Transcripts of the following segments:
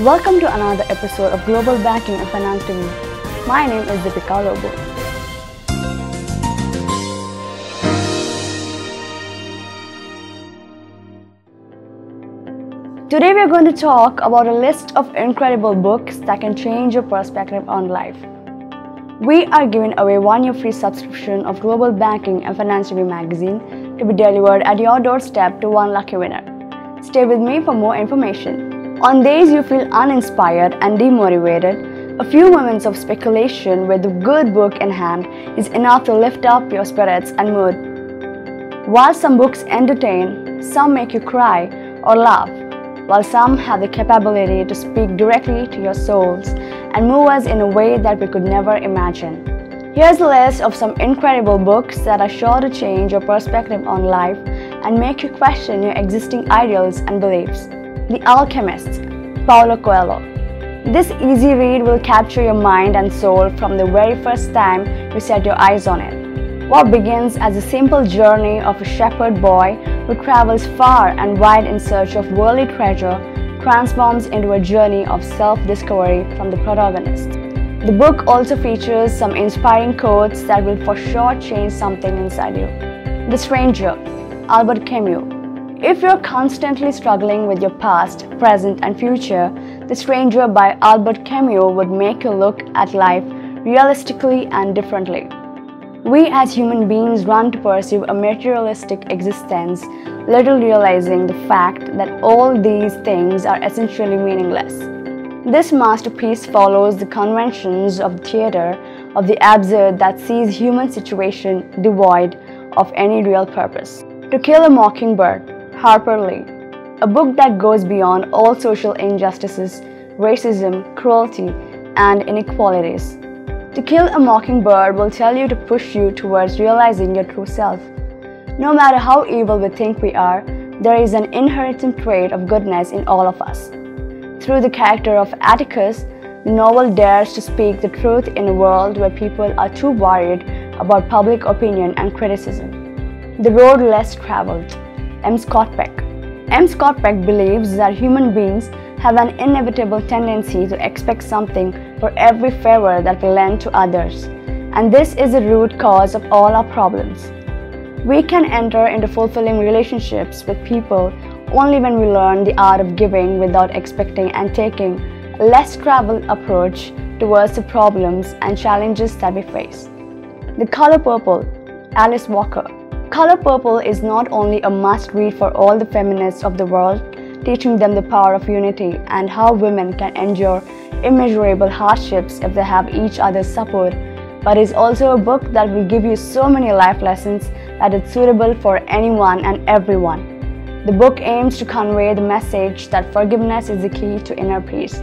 Welcome to another episode of Global Banking and Finance TV. My name is Deepika Lobo. Today we are going to talk about a list of incredible books that can change your perspective on life. We are giving away one year free subscription of Global Banking and Finance Review magazine to be delivered at your doorstep to one lucky winner. Stay with me for more information. On days you feel uninspired and demotivated, a few moments of speculation with a good book in hand is enough to lift up your spirits and mood. While some books entertain, some make you cry or laugh, while some have the capability to speak directly to your souls and move us in a way that we could never imagine. Here's a list of some incredible books that are sure to change your perspective on life and make you question your existing ideals and beliefs. The Alchemist, Paulo Coelho. This easy read will capture your mind and soul from the very first time you set your eyes on it. What begins as a simple journey of a shepherd boy who travels far and wide in search of worldly treasure transforms into a journey of self discovery from the protagonist. The book also features some inspiring quotes that will for sure change something inside you. The Stranger, Albert Camus. If you're constantly struggling with your past, present, and future, The Stranger by Albert Camus would make you look at life realistically and differently. We as human beings run to pursue a materialistic existence, little realizing the fact that all these things are essentially meaningless. This masterpiece follows the conventions of the theater of the absurd that sees human situation devoid of any real purpose. To Kill a Mockingbird, Harper Lee, a book that goes beyond all social injustices, racism, cruelty, and inequalities. To Kill a Mockingbird will tell you to push you towards realizing your true self. No matter how evil we think we are, there is an inherent trait of goodness in all of us. Through the character of Atticus, the novel dares to speak the truth in a world where people are too worried about public opinion and criticism. The Road Less Traveled, M. Scott Peck. M. Scott Peck believes that human beings have an inevitable tendency to expect something for every favor that we lend to others, and this is the root cause of all our problems. We can enter into fulfilling relationships with people only when we learn the art of giving without expecting and taking a less traveled approach towards the problems and challenges that we face. The Color Purple, Alice Walker. Color Purple is not only a must read for all the feminists of the world, teaching them the power of unity and how women can endure immeasurable hardships if they have each other's support, but is also a book that will give you so many life lessons that it's suitable for anyone and everyone. The book aims to convey the message that forgiveness is the key to inner peace,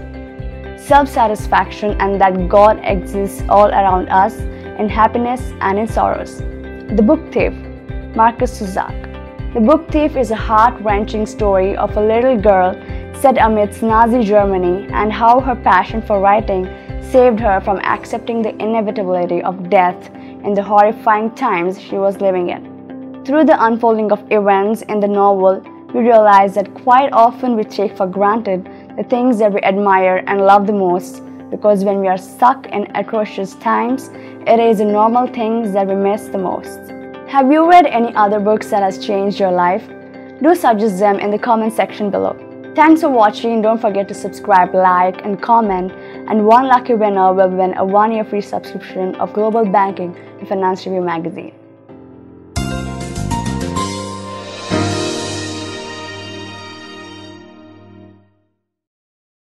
self satisfaction, and that God exists all around us in happiness and in sorrows. The Book Thief, Markus Zusak. The Book Thief is a heart wrenching story of a little girl set amidst Nazi Germany and how her passion for writing saved her from accepting the inevitability of death in the horrifying times she was living in. Through the unfolding of events in the novel, we realize that quite often we take for granted the things that we admire and love the most because when we are stuck in atrocious times, it is the normal things that we miss the most. Have you read any other books that has changed your life? Do suggest them in the comment section below. Thanks for watching. Don't forget to subscribe, like, and comment. And one lucky winner will win a one-year free subscription of Global Banking and Finance Review magazine.